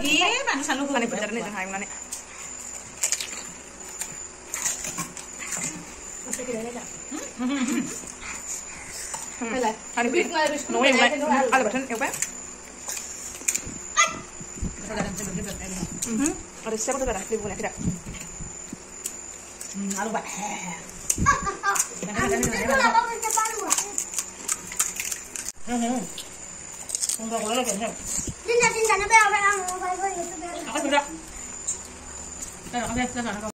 Iya, lu. Kan bener nih jangan mana. Masih tidak ada. Ada beli. Nunggu yang lain. Ada siapa tuh? Ibu tidak. Hmm, apa bisa 再找 ok 找这个